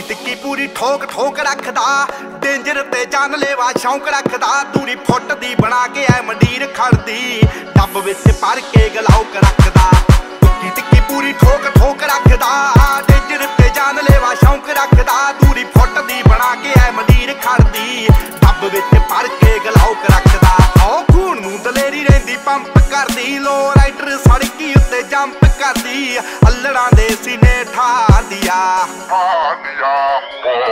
ਟਿੱਕੀ ਪੂਰੀ ਠੋਕ ਠੋਕ ਰੱਖਦਾ, ਡੇਂਜਰ ਤੇ ਜਾਨ ਲੈਵਾ ਸ਼ੌਂਕ ਰੱਖਦਾ ਦੂਰੀ ਫੁੱਟ ਦੀ ਬਣਾ ਕੇ ਐ ਮੰਡੀਰ ਖੜਦੀ ਡੱਬ ਵਿੱਚ ਭਰ ਕੇ ਗਲਾਉਕ ਰੱਖਦਾ। ਟਿੱਕੀ ਟਿੱਕੀ ਪੂਰੀ ਠੋਕ ਠੋਕ ਰੱਖਦਾ, ਡੇਂਜਰ ਤੇ ਜਾਨ ਲੈਵਾ ਸ਼ੌਂਕ ਰੱਖਦਾ ਦੂਰੀ ਫੁੱਟ ਦੀ ਬਣਾ ਕੇ ਐ ਮੰਡੀਰ ਖੜਦੀ ਡੱਬ ਵਿੱਚ ਭਰ ਕੇ ਗਲਾਉਕ ਰੱਖਦਾ। ਓ ਖੂਨ ਨੂੰ ਦਲੇਰੀ ਰਹਿੰਦੀ, ਪੰਪ ਕਰਦੀ ਲੋ ਰਾਈਡਰ ਸੜਕੀ ਜੰਪ ਕਰਦੀ ਅੱਲੜਾਂ ਦੇ ਸੀਨੇ ਠਾ ਆ Mania, mania.